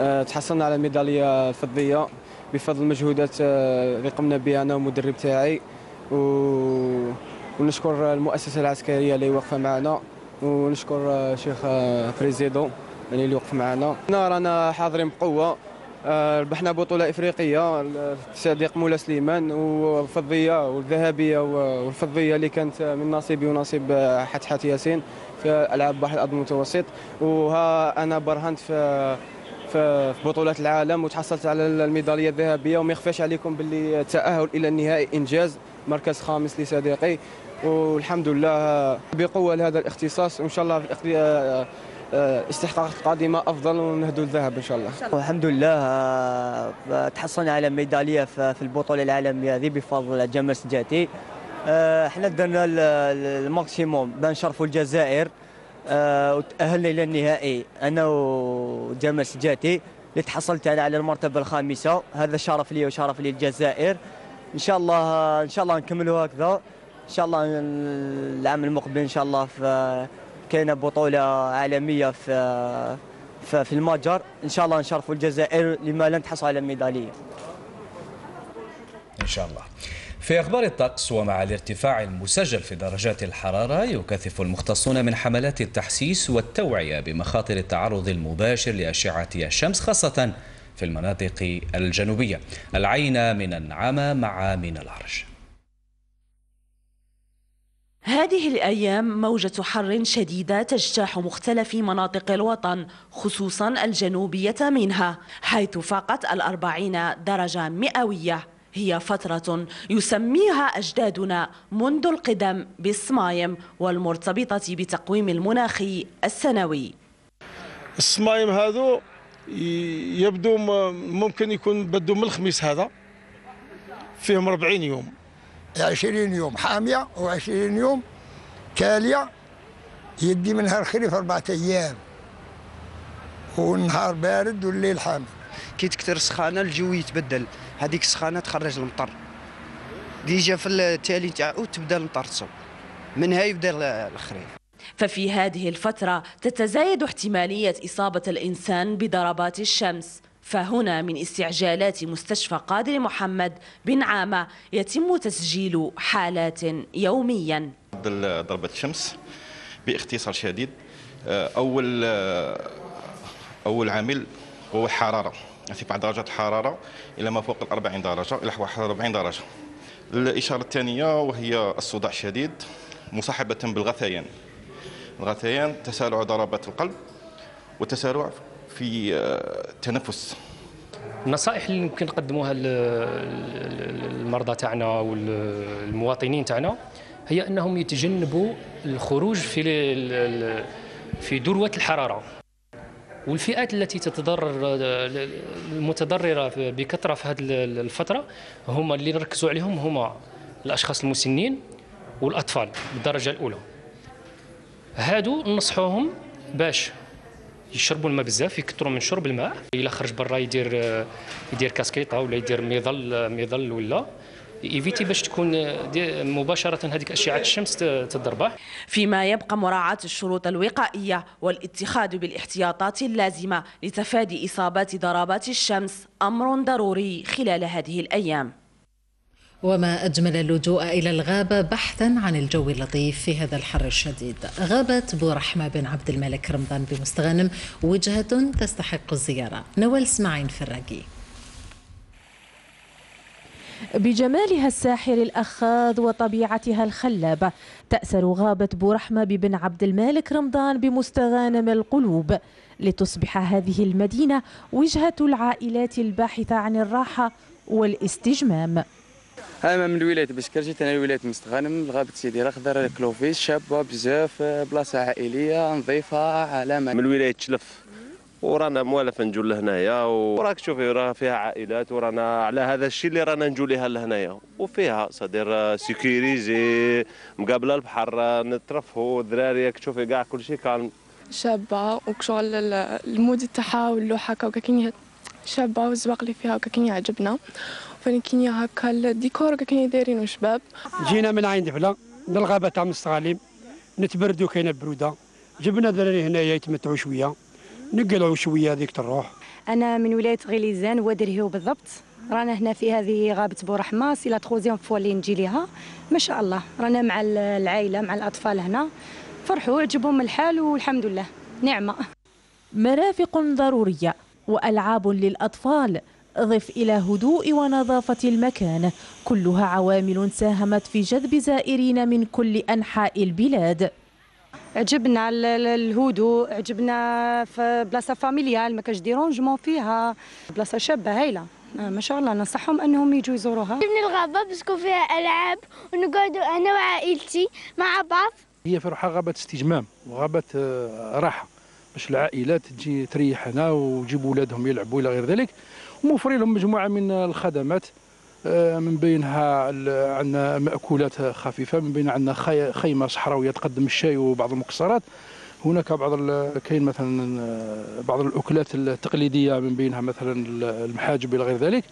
أه، تحصلنا على ميدالية فضية بفضل المجهودات أه، اللي قمنا بها أنا والمدرب تاعي و... ونشكر المؤسسة العسكرية اللي واقفه معنا ونشكر شيخ فريزيدو يعني اللي وقف معنا. رانا حاضرين بقوة. ربحنا بطولة إفريقية صديق مولا سليمان وفضيه والذهبية والفضية اللي كانت من نصيبي ونصيب حتحات ياسين في ألعاب بحر الأرض المتوسط. وها أنا برهنت في في بطولات العالم وتحصلت على الميدالية الذهبية وما يخفاش عليكم باللي التاهل إلى النهائي إنجاز. مركز خامس لصديقي والحمد لله بقوة لهذا الاختصاص وإن شاء الله في استحقاقات قادمة أفضل ونهدوا الذهب إن شاء الله. الحمد لله آه، تحصلنا على ميدالية في البطولة العالميه هذه بفضل جمال سجاتي. آه، إحنا درنا الماكسيموم بان نشرفوا الجزائر آه، وتأهلنا إلى النهائي أنا وجمال سجاتي اللي تحصلت أنا على المرتبة الخامسة هذا شرف لي وشرف للجزائر إن شاء الله إن شاء الله نكملوا هكذا. إن شاء الله العام المقبل إن شاء الله في كاينة بطولة عالمية في في المتجر. إن شاء الله نشرفوا الجزائر لما لن تحصل على الميداليه إن شاء الله. في أخبار الطقس ومع الارتفاع المسجل في درجات الحرارة يكثف المختصون من حملات التحسيس والتوعية بمخاطر التعرض المباشر لأشعة الشمس خاصة في المناطق الجنوبية. العين من النعامة مع من العرش. هذه الأيام موجة حر شديدة تجتاح مختلف مناطق الوطن خصوصا الجنوبية منها حيث فاقت الأربعين درجة مئوية. هي فترة يسميها أجدادنا منذ القدم بالصمايم والمرتبطة بتقويم المناخ السنوي. الصمايم هذو يبدو ممكن يكون بدوا من الخميس هذا. فيهم 40 يوم. 20 يوم حامية و20 يوم تالية يدي منها الخريف أربعة أيام والنهار بارد والليل حامي كي تكثر السخانة الجو يتبدل. هذيك السخانة تخرج المطر. déjà في التالي تاعو تبدا المطر تصب منها يبدا الخريف. ففي هذه الفترة تتزايد احتمالية إصابة الإنسان بضربات الشمس. فهنا من استعجالات مستشفى قادر محمد بن عامة يتم تسجيل حالات يوميا. ضربة الشمس باختصار شديد أول أول عامل هو الحرارة ارتفاع درجات الحرارة إلى ما فوق ال 40 درجة إلى 41 درجة. الإشارة الثانية وهي الصداع الشديد مصاحبة بالغثيان. الغثيان تسارع ضربات القلب وتسارع في التنفس النصائح اللي يمكن نقدموها للمرضى تاعنا والمواطنين تاعنا هي انهم يتجنبوا الخروج في في ذروة الحرارة. والفئات التي تتضرر المتضررة بكثرة في هذه الفترة هما اللي نركزوا عليهم هما الأشخاص المسنين والأطفال بالدرجة الأولى. هادو ننصحوهم باش يشربوا الماء بزاف يكثروا من شرب الماء. إلا خرج برا يدير يدير كاسكيطه ولا يدير مظل مظل ولا ايفيتي باش تكون مباشرة هذيك أشعة الشمس تضربه. فيما يبقى مراعاة الشروط الوقائية والاتخاذ بالإحتياطات اللازمة لتفادي إصابات ضربات الشمس أمر ضروري خلال هذه الأيام. وما أجمل اللجوء إلى الغابة بحثا عن الجو اللطيف في هذا الحر الشديد. غابة بورحمة بن عبد الملك رمضان بمستغانم وجهة تستحق الزيارة. نوال إسماعيل فراقي. بجمالها الساحر الأخاذ وطبيعتها الخلابة تأسر غابة بورحمة ببن عبد المالك رمضان بمستغانم القلوب. لتصبح هذه المدينة وجهة العائلات الباحثة عن الراحة والاستجمام. أنا من الولاية بشكر جيت أنا الولاية مستغانم غابة سيدي رخضر كلوفيس شابة بزاف بلاصة عائلية نظيفة علامة من ولاية تشلف. ورانا موالف نجو لهنايا وراك تشوفي راه فيها عائلات ورانا على هذا الشيء اللي رانا نجو لها لهنايا. وفيها c'est-à-dire sécurisée مقابلة البحر نترفهوا الدراري تشوفي كاع كل شيء كان شابة وشغل ال mode تاعها واللوحة هكا كاين شابة والزواق اللي فيها هكا كاين يعجبنا ثاني كاين هكا الديكور كاين دايرينو شباب. جينا من عين دفله من الغابه تاع مستغانم نتبردوا كاينة برودة. جبنا دراري هنايا يتمتعوا شوية نقلعوا شوية هذيك الروح. أنا من ولاية غليزان واد ارهيو بالضبط. رانا هنا في هذه غابة بورحمه c'est la troisième fois اللي نجي ليها. ما شاء الله رانا مع العائلة مع الأطفال هنا. فرحوا عجبهم الحال والحمد لله. نعمة. مرافق ضرورية وألعاب للأطفال. ضف إلى هدوء ونظافة المكان. كلها عوامل ساهمت في جذب زائرين من كل أنحاء البلاد. عجبنا الهدوء عجبنا في بلاصة familiale ما كاش dérangement فيها. بلاصة شابة هايلة. ما شاء الله ننصحهم أنهم يجوا يزوروها. عجبني الغابة parce que فيها ألعاب ونقعدوا أنا وعائلتي مع بعض. هي في روحها غابة استجمام وغابه راحة باش العائلات تجي تريح هنا ويجيبوا ولادهم يلعبوا إلى غير ذلك. موفرين لهم مجموعة من الخدمات من بينها عندنا مأكولات خفيفة من بين عندنا خيمة صحراوية تقدم الشاي وبعض المكسرات. هناك بعض كاين مثلا بعض الأكلات التقليدية من بينها مثلا المحاجب إلى غير ذلك.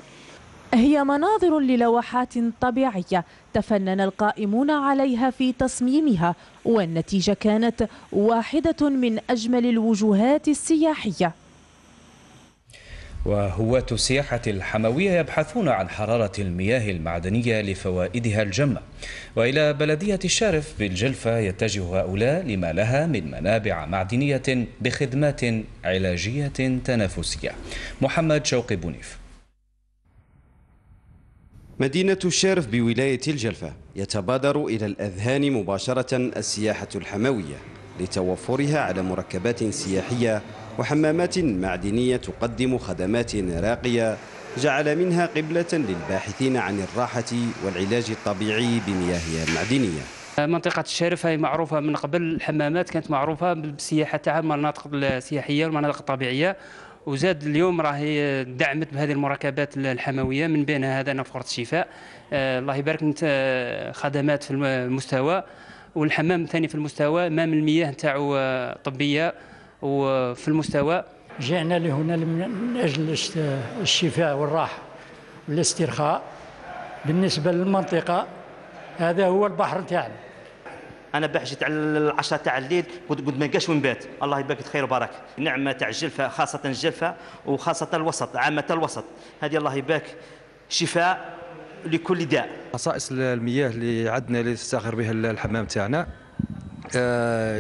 هي مناظر للوحات طبيعية تفنن القائمون عليها في تصميمها والنتيجة كانت واحدة من أجمل الوجوهات السياحية. وهواة السياحة الحموية يبحثون عن حرارة المياه المعدنية لفوائدها الجمة. وإلى بلدية الشارف بالجلفة يتجه هؤلاء لما لها من منابع معدنية بخدمات علاجية تنافسية. محمد شوقي بونيف. مدينة الشارف بولاية الجلفة يتبادر إلى الأذهان مباشرة السياحة الحموية لتوفرها على مركبات سياحية وحمامات معدنية تقدم خدمات راقية جعل منها قبلة للباحثين عن الراحة والعلاج الطبيعي بمياهها المعدنية منطقة الشارف هي معروفة من قبل الحمامات كانت معروفة بالسياحة تاعها المناطق السياحية والمناطق الطبيعية. وزاد اليوم راهي دعمت بهذه المركبات الحموية من بينها هذا نفقه الشفاء. آه الله يبارك انت خدمات في المستوى. والحمام الثاني في المستوى امام المياه نتاعو طبية. وفي المستوى جئنا لهنا من أجل الشفاء والراحة والاسترخاء. بالنسبة للمنطقة هذا هو البحر تاعنا أنا باح جيت على العشرة تاع الليل قلت ما نلقاش وين بات الله يبارك خير وبركه النعمه تاع الجلفة خاصة الجلفة وخاصة الوسط عامة الوسط. هذه الله يبارك شفاء لكل داء. خصائص المياه اللي عندنا اللي تستاخر بها الحمام تاعنا.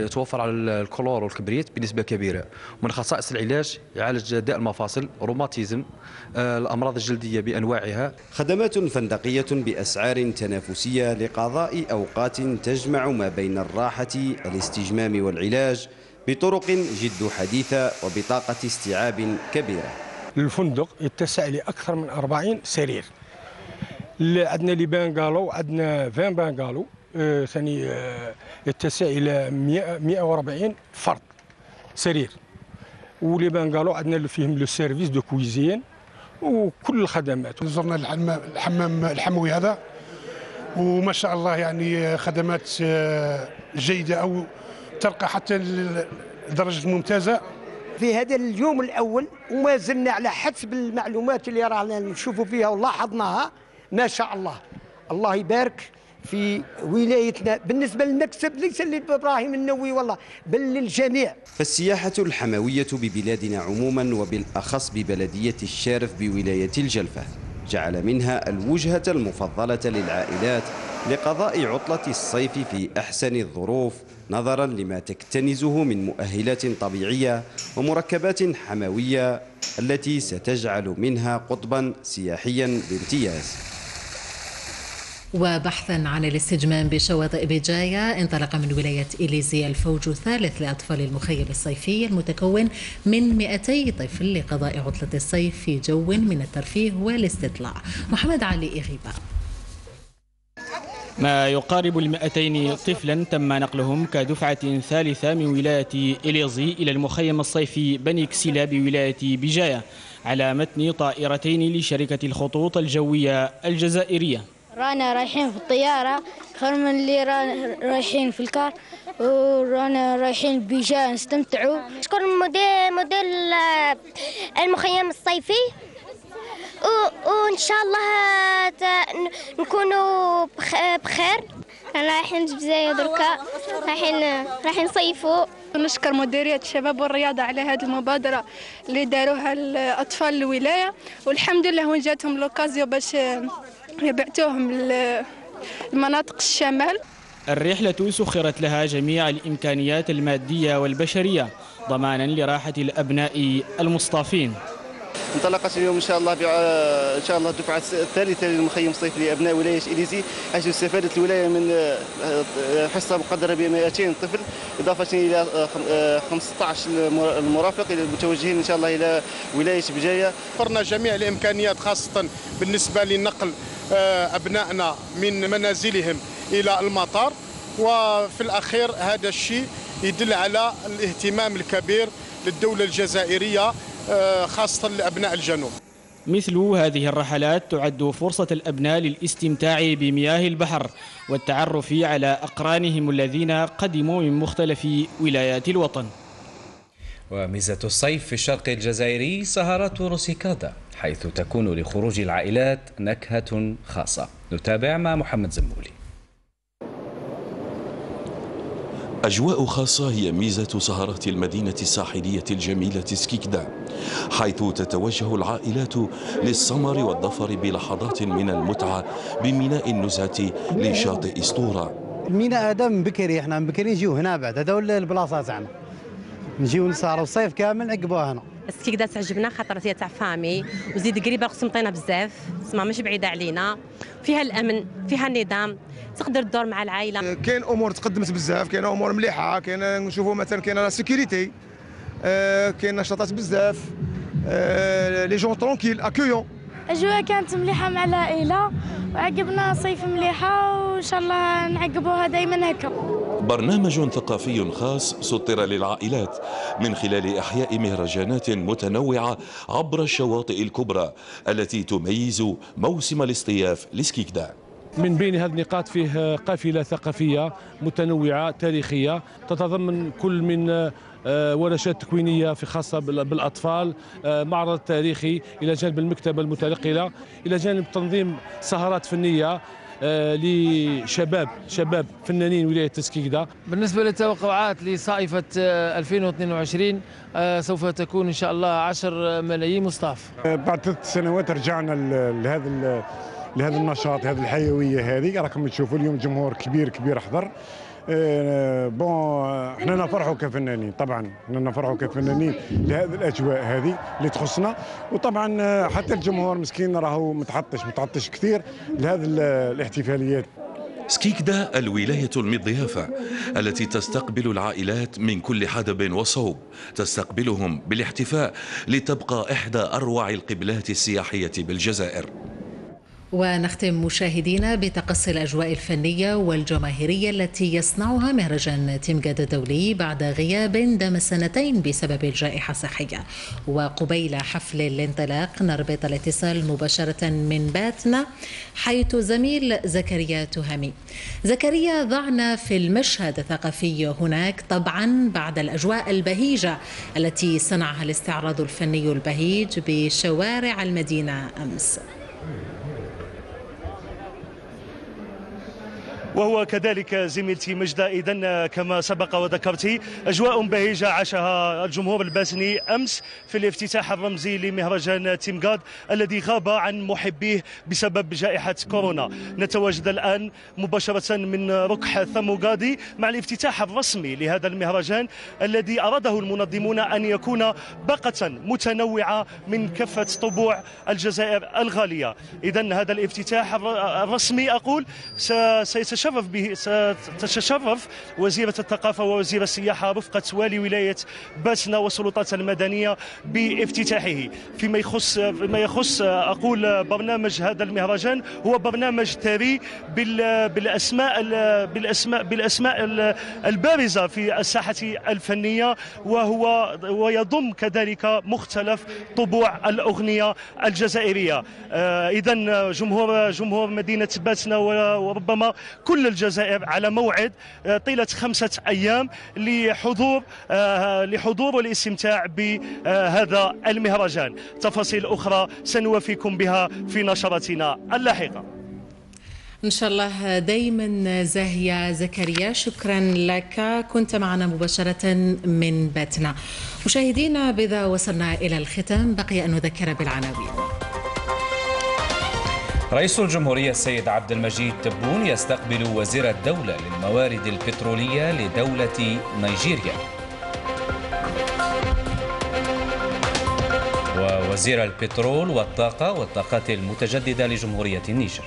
يتوفر على الكلور والكبريت بنسبة كبيرة. من خصائص العلاج يعالج داء المفاصل روماتيزم الأمراض الجلدية بأنواعها. خدمات فندقية بأسعار تنافسية لقضاء أوقات تجمع ما بين الراحة الاستجمام والعلاج بطرق جد حديثة وبطاقة استيعاب كبيرة. الفندق يتسع لأكثر من 40 سرير. عندنا les bungalows عندنا 20 bungalow ثاني آه يتسع إلى 100 140 فرد. سرير. و les bungalows عندنا فيهم le service de cuisine وكل الخدمات. زرنا الحمام الحمام الحموي هذا. وما شاء الله يعني خدمات جيدة أو ترقى حتى لدرجه ممتازة. في هذا اليوم الأول وما زلنا على حسب المعلومات اللي رانا نشوفوا فيها ولاحظناها ما شاء الله. الله يبارك. في ولايتنا. بالنسبة للمكسب ليس لإبراهيم النووي والله بل للجميع. فالسياحة الحمويه ببلادنا عموما وبالأخص ببلدية الشارف بولاية الجلفة جعل منها الوجهة المفضلة للعائلات لقضاء عطلة الصيف في أحسن الظروف نظرا لما تكتنزه من مؤهلات طبيعية ومركبات حمويه التي ستجعل منها قطبا سياحيا بامتياز. وبحثا عن الاستجمام بشواطئ بجاية انطلق من ولاية إليزي الفوج الثالث لأطفال المخيم الصيفي المتكون من 200 طفل لقضاء عطلة الصيف في جو من الترفيه والاستطلاع. محمد علي إغيبا ما يقارب المائتين طفلا تم نقلهم كدفعة ثالثة من ولاية إليزي إلى المخيم الصيفي بني كسيلا بولاية بجاية على متن طائرتين لشركة الخطوط الجوية الجزائرية. رانا رايحين في الطيارة خير من اللي رايحين في الكار ورانا رايحين بجاء نستمتعوا. نشكر مدير مدير المخيم الصيفي؟ وإن شاء الله نكونوا بخير. أنا رايحين الجزائر دركا رايحين رايحين نصيفوا. نشكر مديرية الشباب والرياضة على هذه المبادرة اللي داروها الأطفال الولاية والحمد لله وين جاتهم لوكازيو باش يبعتوهم لمناطق الشمال. الرحلة سخرت لها جميع الإمكانيات المادية والبشرية ضمانا لراحة الأبناء المصطافين. انطلقت اليوم إن شاء الله إن شاء الله الدفعه الثالثة للمخيم الصيفي لأبناء ولاية إليزي حيث استفادت الولاية من حصة مقدرة ب 200 طفل إضافة إلى 15 المرافق المتوجهين إن شاء الله إلى ولاية بجاية. وفرنا جميع الإمكانيات خاصة بالنسبة لنقل أبنائنا من منازلهم إلى المطار. وفي الأخير هذا الشيء يدل على الاهتمام الكبير للدولة الجزائرية خاصة لأبناء الجنوب. مثل هذه الرحلات تعد فرصة الأبناء للاستمتاع بمياه البحر والتعرف على أقرانهم الذين قدموا من مختلف ولايات الوطن. وميزة الصيف في الشرق الجزائري سهرات روسيكادا. حيث تكون لخروج العائلات نكهة خاصة. نتابع مع محمد زمولي. أجواء خاصة هي ميزة سهرات المدينة الساحلية الجميلة سكيكدا حيث تتوجه العائلات للسمر والظفر بلحظات من المتعة بميناء النزهة لشاطئ إسطورة. الميناء هذا من بكري إحنا من بكري نجيو هنا بعد هذا هو البلاصة تاعنا نجيو نسهروا الصيف كامل نعقبوها هنا. السكيكدا تعجبنا خاطر هي تاع فامي وزيد قريبة قسمطينه بزاف. تسمى مش بعيدة علينا. فيها الأمن فيها النظام. تقدر تدور مع العائلة. كاين أمور تقدمت بزاف كاين أمور مليحة كاين نشوفوا مثلا كاين la sécurité آه، كاين نشاطات بزاف. les gens tranquilles aucun أجواء كانت مليحة مع العائلة وعقبنا صيف مليحة وإن شاء الله نعقبوها دائما هكا. برنامج ثقافي خاص سطر للعائلات من خلال إحياء مهرجانات متنوعة عبر الشواطئ الكبرى التي تميز موسم الاصطياف لسكيكدا. من بين هذه النقاط فيه قافلة ثقافية متنوعة تاريخية تتضمن كل من ورشات تكوينية في خاصة بالأطفال آه، معرض تاريخي إلى جانب المكتبة المتنقلة إلى جانب تنظيم سهرات فنية آه، لشباب شباب فنانين ولاية تسكيكدا. بالنسبة للتوقعات لصائفة 2022 سوف تكون إن شاء الله 10 ملايين. مصطاف بعد ثلاث سنوات رجعنا لهذا لهذا النشاط هذه الحيوية هذه. راكم تشوفوا اليوم جمهور كبير كبير حضر آه، بون إحنا نفرحوا كفنانين طبعا إحنا نفرحوا كفنانين لهذه الأجواء هذه اللي تخصنا. وطبعا آه، حتى الجمهور مسكين راهو متعطش متعطش كثير لهذه الاحتفاليات. سكيكدا الولاية المضيافة التي تستقبل العائلات من كل حدب وصوب. تستقبلهم بالاحتفاء لتبقى إحدى أروع القبلات السياحية بالجزائر. ونختم مشاهدينا بتقصي الأجواء الفنية والجماهيرية التي يصنعها مهرجان تيمجاد الدولي بعد غياب دام سنتين بسبب الجائحة الصحية وقبيل حفل الانطلاق نربط الاتصال مباشرة من باتنا حيث زميل زكريا تهامي. زكريا ضعنا في المشهد الثقافي هناك طبعا بعد الأجواء البهيجة التي صنعها الاستعراض الفني البهيج بشوارع المدينة أمس. وهو كذلك زميلتي مجدة. إذا كما سبق وذكرت أجواء بهيجة عاشها الجمهور الباسني أمس في الافتتاح الرمزي لمهرجان تيمغاد الذي غاب عن محبيه بسبب جائحة كورونا. نتواجد الآن مباشرة من ركح ثموغادي مع الافتتاح الرسمي لهذا المهرجان الذي أراده المنظمون أن يكون باقة متنوعة من كافة طبوع الجزائر الغالية. إذا هذا الافتتاح الرسمي أقول سيتشكل تتشرف به ستتشرف وزيرة الثقافة ووزير السياحة رفقة والي ولاية باسنا والسلطات المدنية بافتتاحه. فيما يخص فيما يخص أقول برنامج هذا المهرجان هو برنامج ثري بالأسماء بالأسماء بالأسماء البارزة في الساحة الفنية وهو ويضم كذلك مختلف طبوع الأغنية الجزائرية. آه، إذا جمهور جمهور مدينة باسنا وربما كل الجزائر على موعد آه، طيلة خمسة أيام لحضور آه، لحضور والاستمتاع بهذا المهرجان. تفاصيل أخرى سنوافيكم بها في نشرتنا اللاحقة. إن شاء الله دايما زاهية زكريا شكرا لك. كنت معنا مباشرة من باتنا. مشاهدينا بذا وصلنا إلى الختام بقي أن نذكر بالعناوين. رئيس الجمهورية السيد عبد المجيد تبون يستقبل وزير الدولة للموارد البترولية لدولة نيجيريا. ووزير البترول والطاقة والطاقات المتجددة لجمهورية النيجر.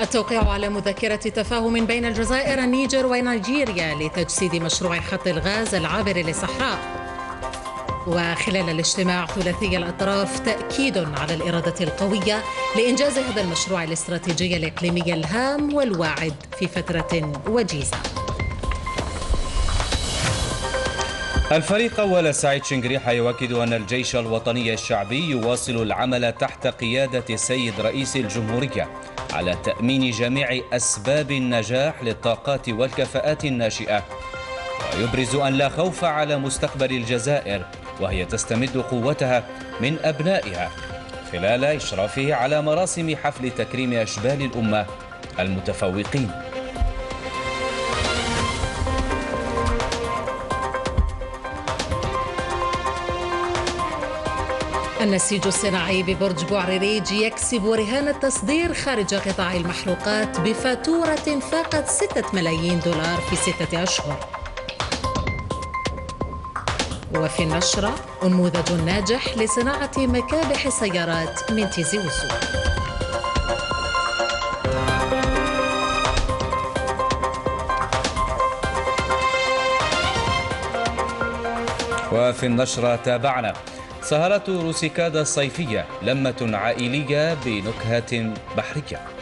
التوقيع على مذكرة تفاهم بين الجزائر النيجر ونيجيريا لتجسيد مشروع خط الغاز العابر للصحراء وخلال الاجتماع ثلاثي الأطراف تأكيد على الإرادة القوية لإنجاز هذا المشروع الاستراتيجي الإقليمي الهام والواعد في فترة وجيزة. الفريق أول سعيد شنقريحة يؤكد أن الجيش الوطني الشعبي يواصل العمل تحت قيادة السيد رئيس الجمهورية على تأمين جميع أسباب النجاح للطاقات والكفاءات الناشئة. ويبرز أن لا خوف على مستقبل الجزائر وهي تستمد قوتها من أبنائها خلال إشرافه على مراسم حفل تكريم أشبال الأمة المتفوقين. النسيج الصناعي ببرج بوعريريج يكسب رهان التصدير خارج قطاع المحروقات بفاتورة فاقت 6 ملايين دولار في ستة أشهر. وفي النشرة نموذج ناجح لصناعة مكابح السيارات من تيزي وسو. وفي النشرة تابعنا سهرة روسيكادا الصيفية لمة عائلية بنكهة بحرية.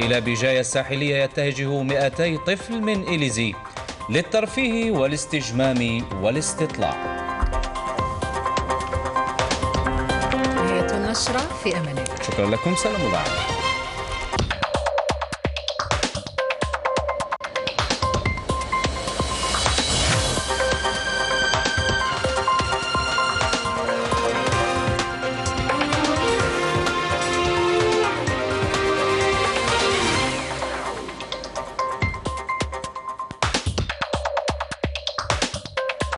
وإلى بجاية الساحلية يتهجه 200 طفل من إليزي للترفيه والاستجمام والاستطلاع. نهاية النشرة في أمان الله. شكرا لكم سلام الله عليكم.